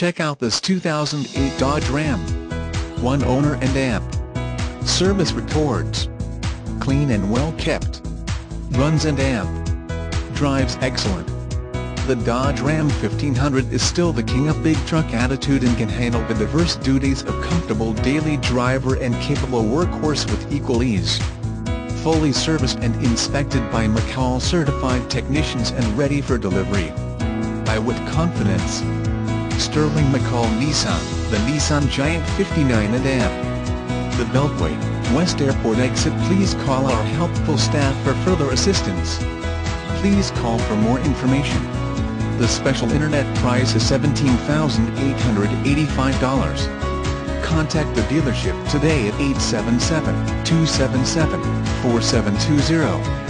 Check out this 2008 Dodge Ram. One owner and amp. Service records. Clean and well kept. Runs and amp. Drives excellent. The Dodge Ram 1500 is still the king of big truck attitude and can handle the diverse duties of comfortable daily driver and capable workhorse with equal ease. Fully serviced and inspected by McCall certified technicians and ready for delivery. Buy with confidence. Sterling McCall Nissan, the Nissan Giant 59 and. The Beltway, West Airport exit please call our helpful staff for further assistance. Please call for more information. The special internet price is $17,885. Contact the dealership today at 877-277-4720.